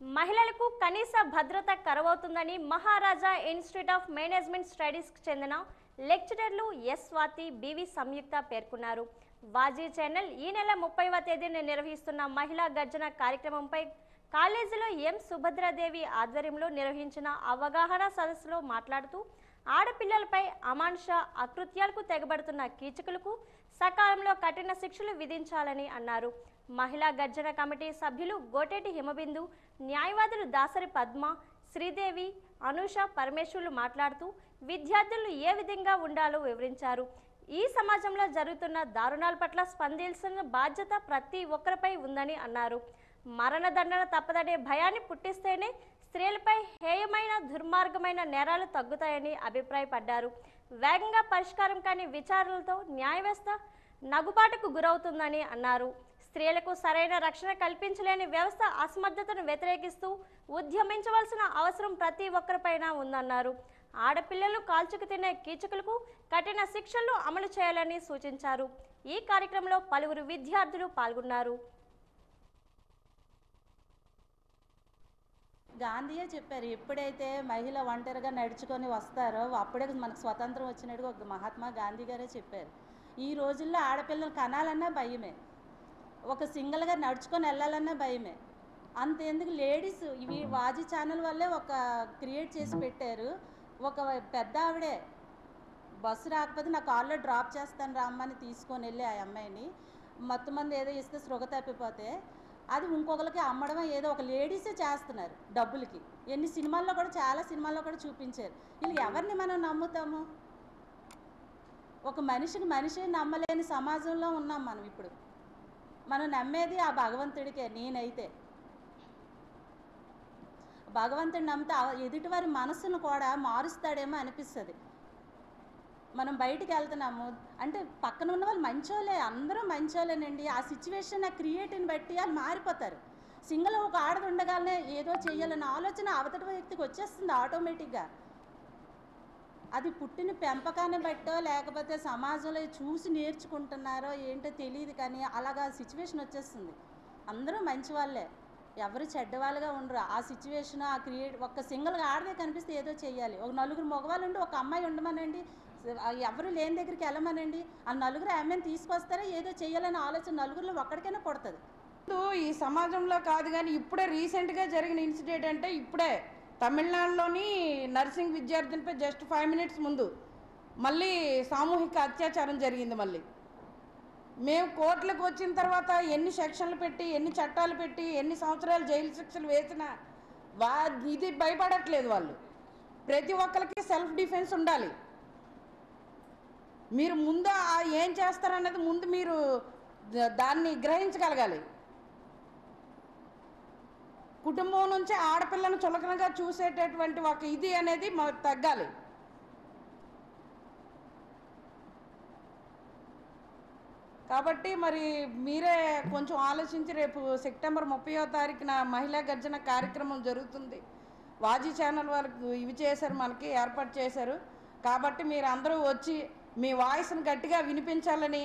మహిళలకు కనీస భద్రత కరవవుతుందని మహారాజా ఇన్స్టిట్యూట్ ఆఫ్ మేనేజ్మెంట్ స్టడీస్కి చెందిన లెక్చరర్లు ఎస్ స్వాతి బివి సంయుక్త పేర్కొన్నారు. వాజీ ఛానల్ ఈ నెల ముప్పైవ తేదీన నిర్వహిస్తున్న మహిళా గర్జన కార్యక్రమంపై కాలేజీలో ఎం సుభద్రాదేవి ఆధ్వర్యంలో నిర్వహించిన అవగాహన సదస్సులో మాట్లాడుతూ ఆడపిల్లలపై అమానుష అకృత్యాలకు తెగబడుతున్న కీచకులకు సకాలంలో కఠిన శిక్షలు విధించాలని అన్నారు. మహిళా గర్జన కమిటీ సభ్యులు గోటేటి హిమబిందు న్యాయవాదులు దాసరి పద్మ శ్రీదేవి అనూష పరమేశ్వర్లు మాట్లాడుతూ విద్యార్థులు ఏ విధంగా ఉండాలో వివరించారు. ఈ సమాజంలో జరుగుతున్న దారుణాల పట్ల స్పందించిన బాధ్యత ప్రతి ఒక్కరిపై ఉందని అన్నారు. మరణదండన తప్పదనే భయాన్ని పుట్టిస్తేనే స్త్రీలపై హేయమైన దుర్మార్గమైన నేరాలు తగ్గుతాయని అభిప్రాయపడ్డారు. వేగంగా పరిష్కారం కాని విచారణలతో న్యాయ వ్యవస్థ నగుబాటుకు గురవుతుందని అన్నారు. స్త్రీలకు సరైన రక్షణ కల్పించలేని వ్యవస్థ అసమర్థతను వ్యతిరేకిస్తూ ఉద్యమించవలసిన అవసరం ప్రతి ఒక్కరిపైన ఉందన్నారు. ఆడపిల్లలు కాల్చుకు తినే కీచకులకు కఠిన శిక్షలు అమలు చేయాలని సూచించారు. ఈ కార్యక్రమంలో పలువురు విద్యార్థులు పాల్గొన్నారు. గాంధీయే చెప్పారు ఎప్పుడైతే మహిళ ఒంటరిగా నడుచుకొని వస్తారో అప్పుడే మనకు స్వతంత్రం వచ్చినట్టుగా ఒక మహాత్మా గాంధీ గారే చెప్పారు. ఈ రోజుల్లో ఆడపిల్లలు కనాలన్నా భయమే. ఒక సింగిల్గా నడుచుకొని వెళ్ళాలన్నా భయమే. అంతేందుకు లేడీస్ ఇవి వాజీ ఛానల్ వల్లే ఒక క్రియేట్ చేసి పెట్టారు. ఒక పెద్ద ఆవిడే బస్సు రాకపోతే నా కాల్లో డ్రాప్ చేస్తాను రామ్మని తీసుకొని వెళ్ళి ఆ అమ్మాయిని. మొత్తం మంది ఏదో ఇస్తే శృగ తప్పిపోతే అది ఇంకొకరికి అమ్మడం ఏదో ఒక లేడీసే చేస్తున్నారు డబ్బులకి. ఎన్ని సినిమాల్లో కూడా చాలా సినిమాల్లో కూడా చూపించారు. వీళ్ళు ఎవరిని మనం నమ్ముతాము? ఒక మనిషిని మనిషి నమ్మలేని సమాజంలో ఉన్నాం మనం ఇప్పుడు. మనం నమ్మేది ఆ భగవంతుడికే నేనైతే. భగవంతుడిని నమ్మితే ఎదుటివారి మనసును కూడా మారుస్తాడేమో అనిపిస్తుంది. మనం బయటికి వెళ్తున్నాము. అంటే పక్కన ఉన్న వాళ్ళు మంచోలే అందరూ మంచోలేనండి ఆ సిచ్యువేషన్ ఆ క్రియేటివ్ని బట్టి వాళ్ళు మారిపోతారు. సింగిల్ ఒక ఆడది ఉండగానే ఏదో చెయ్యాలన్న ఆలోచన అవతటి వ్యక్తికి వచ్చేస్తుంది ఆటోమేటిక్గా అది పుట్టిన పెంపకాన్ని బట్టో లేకపోతే సమాజంలో చూసి నేర్చుకుంటున్నారో ఏంటో తెలియదు కానీ అలాగా సిచ్యువేషన్ వచ్చేస్తుంది. అందరూ మంచి వాళ్ళే ఎవరు చెడ్డవాళ్ళుగా ఉండరు. ఆ సిచ్యువేషన్ ఆ క్రియేట్ ఒక్క సింగిల్గా ఆడదే కనిపిస్తే ఏదో చేయాలి. ఒక నలుగురు మగవాళ్ళు ఉండి ఒక అమ్మాయి ఉండమనండి. ఎవరు లేని దగ్గరికి వెళ్ళమనండి. ఆ నలుగురు అమ్మాయిని తీసుకొస్తారా ఏదో చేయాలనే ఆలోచన నలుగురిలో ఒక్కడికైనా పడుతుంది. ముందు ఈ సమాజంలో కాదు కానీ ఇప్పుడే రీసెంట్గా జరిగిన ఇన్సిడెంట్ అంటే ఇప్పుడే తమిళనాడులోని నర్సింగ్ విద్యార్థినిపై జస్ట్ ఫైవ్ మినిట్స్ ముందు మళ్ళీ సామూహిక అత్యాచారం జరిగింది మళ్ళీ. మేము కోర్టులకు వచ్చిన తర్వాత ఎన్ని సెక్షన్లు పెట్టి ఎన్ని చట్టాలు పెట్టి ఎన్ని సంవత్సరాలు జైలు శిక్షలు వేసినా వా ఇది భయపడట్లేదు వాళ్ళు. ప్రతి ఒక్కరికి సెల్ఫ్ డిఫెన్స్ ఉండాలి. మీరు ముందు ఏం చేస్తారన్నది ముందు మీరు దాన్ని గ్రహించగలగాలి. కుటుంబం నుంచి ఆడపిల్లను చులకనగా చూసేటటువంటి ఒక ఇది అనేది మాకు తగ్గాలి. కాబట్టి మరి మీరే కొంచెం ఆలోచించి రేపు సెప్టెంబర్ ముప్పయో తారీఖున మహిళా గర్జన కార్యక్రమం జరుగుతుంది. వాజీ ఛానల్ వరకు ఇవి చేశారు మనకి ఏర్పాటు చేశారు. కాబట్టి మీరు అందరూ వచ్చి మీ వాయిస్ని గట్టిగా వినిపించాలని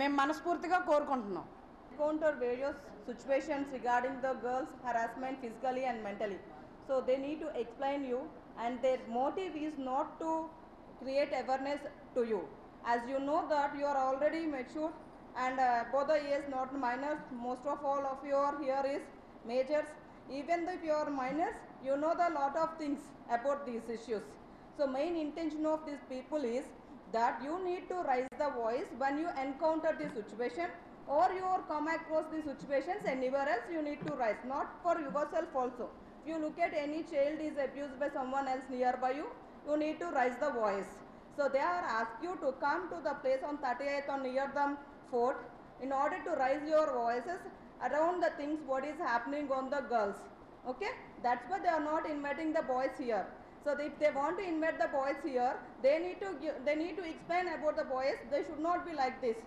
మేము మనస్ఫూర్తిగా కోరుకుంటున్నాం encounter various situations regarding the girls harassment physically and mentally so they need to explain you and their motive is not to create awareness to you as you know that you are already mature and uh, both the years not minors most of all of you are here is majors even though if you are minors you know the lot of things about these issues so main intention of these people is that you need to raise the voice when you encounter this situation or you come across these situations anywhere else you need to rise not for yourself also. If you look at any child is abused by someone else nearby you you need to raise the voice. So they are asked you to come to the place on 38th or near the fort in order to raise your voices around the things what is happening on the girls. Okay? That's why they are not inviting the boys here so if they want to invite the boys here they need to give, they need to explain about the boys they should not be like this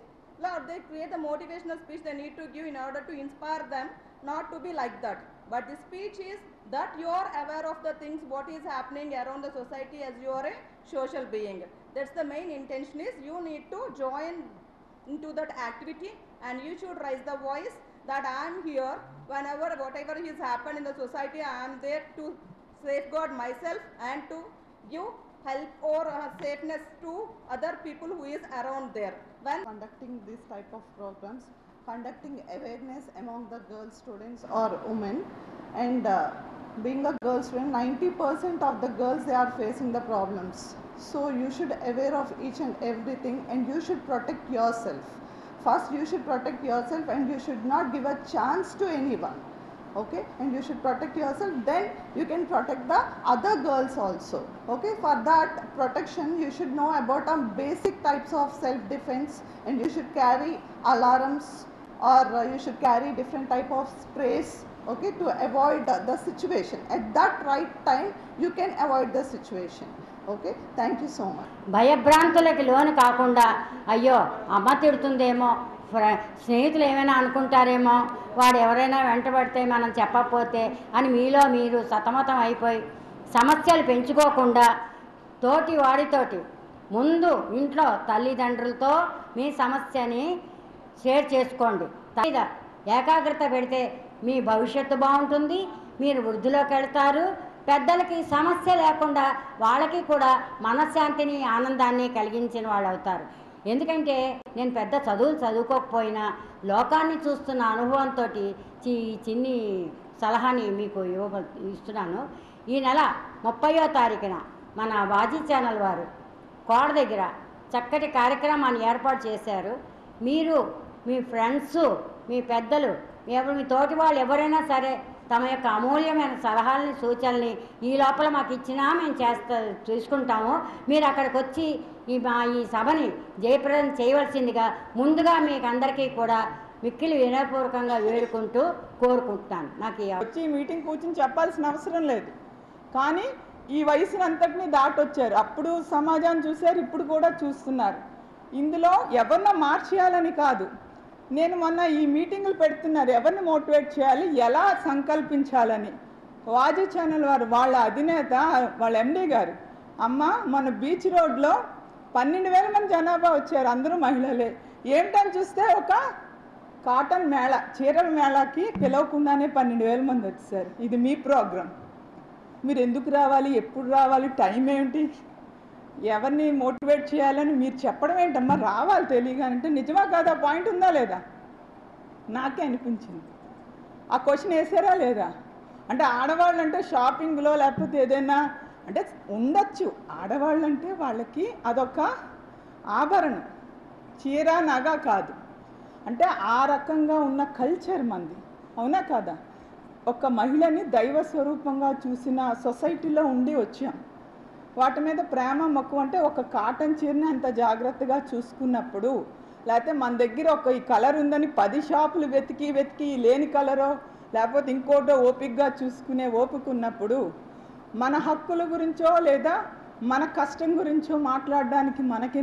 Lord, they create the motivational speech they need to give in order to inspire them not to be like that. But the speech is that you are aware of the things what is happening around the society as you are a social being. That's the main intention is you need to join into that activity and you should raise the voice that I am here whenever whatever is happened in the society, I am there to safeguard myself and to give help or uh, safeness to other people who is around there. When conducting this type of programs, conducting awareness among the girl students or women, and uh, being a girl student, 90% of the girls they are facing the problems. So you should aware of each and everything, and you should protect yourself. First, you should protect yourself, and you should not give a chance to anyone Okay, and you should protect yourself. Then you can protect the other girls also. Okay, for that protection, you should know about um, basic types of self-defense, and you should carry alarms or uh, you should carry different type of sprays. Okay, to avoid uh, the situation. At that right time, you can avoid the situation. Okay, thank you so much. భయభ్రాంతులకి లోను కాకుండా అయ్యో అమ్మ తిడుతుందేమో ఫ్ర- స్నేహితులు ఏమైనా అనుకుంటారేమో వాడు ఎవరైనా వెంటబడితే మనం చెప్పకపోతే అని మీలో మీరు సతమతం అయిపోయి సమస్యలు పెంచుకోకుండా తోటి వాడితోటి ముందు ఇంట్లో తల్లిదండ్రులతో మీ సమస్యని షేర్ చేసుకోండి. తల్లిద ఏకాగ్రత పెడితే మీ భవిష్యత్తు బాగుంటుంది మీరు వృద్ధిలోకి వెళ్తారు. పెద్దలకి సమస్య లేకుండా వాళ్ళకి కూడా మనశ్శాంతిని ఆనందాన్ని కలిగించిన వాళ్ళు అవుతారు ఎందుకంటే నేను పెద్ద చదువులు చదువుకోకపోయినా లోకాన్ని చూస్తున్న అనుభవంతో ఈ చిన్ని సలహాని మీకు ఇవ్వ ఇస్తున్నాను. ఈ నెల ముప్పయో తారీఖున మన వాజీ ఛానల్ వారు కోడ దగ్గర చక్కటి కార్యక్రమాన్ని ఏర్పాటు చేశారు. మీరు మీ ఫ్రెండ్స్ మీ పెద్దలు ఎవరు మీ తోటి వాళ్ళు ఎవరైనా సరే తమ యొక్క అమూల్యమైన సలహాలని సూచనల్ని ఈ లోపల మాకు ఇచ్చినా మేము చేస్తా చూసుకుంటాము. మీరు అక్కడికి వచ్చి ఈ మా ఈ సభని జయప్రదం చేయవలసిందిగా ముందుగా మీకు అందరికీ కూడా మిక్కిలి వినయపూర్వకంగా వేడుకుంటూ కోరుకుంటున్నాను. నాకు వచ్చి ఈ మీటింగ్ కూర్చుని చెప్పాల్సిన అవసరం లేదు. కానీ ఈ వయసునంతటిని దాటొచ్చారు. అప్పుడు సమాజాన్ని చూశారు ఇప్పుడు కూడా చూస్తున్నారు. ఇందులో ఎవరినో మార్చేయాలని కాదు. నేను మొన్న ఈ మీటింగులు పెడుతున్నారు. ఎవరిని మోటివేట్ చేయాలి? ఎలా సంకల్పించాలని? వాజీ ఛానల్ వారు వాళ్ళ అధినేత వాళ్ళ ఎండీ గారు. అమ్మ మన బీచ్ రోడ్లో పన్నెండు వేల మంది జనాభా వచ్చారు అందరూ మహిళలే. ఏంటని చూస్తే ఒక కాటన్ మేళ చీరల మేళాకి పిలవకుండానే పన్నెండు వేల మంది వచ్చారు. ఇది మీ ప్రోగ్రాం. మీరు ఎందుకు రావాలి? ఎప్పుడు రావాలి? టైం ఏంటి? ఎవరిని మోటివేట్ చేయాలని మీరు చెప్పడం ఏంటమ్మా? రావాలి తెలియగానంటే నిజమా కాదా? పాయింట్ ఉందా లేదా? నాకే అనిపించింది. ఆ క్వశ్చన్ వేసారా లేదా? అంటే ఆడవాళ్ళు అంటే షాపింగ్లో లేకపోతే ఏదైనా అంటే ఉండొచ్చు. ఆడవాళ్ళు అంటే వాళ్ళకి అదొక ఆభరణం. చీర నగ కాదు. అంటే ఆ రకంగా ఉన్న కల్చర్ మంది. అవునా కాదా? ఒక మహిళని దైవ స్వరూపంగా చూసిన సొసైటీలో ఉండి వచ్చాం. వాటి మీద ప్రేమ మక్కువ అంటే ఒక కాటన్ చీరని అంత జాగ్రత్తగా చూసుకున్నప్పుడు లేకపోతే మన దగ్గర ఒక ఈ కలర్ ఉందని పది షాపులు వెతికి వెతికి లేని కలరో లేకపోతే ఇంకోటో ఓపికగా చూసుకునే ఓపిక ఉన్నప్పుడు మన హక్కుల గురించో లేదా మన కష్టం గురించో మాట్లాడడానికి మనకెందుకు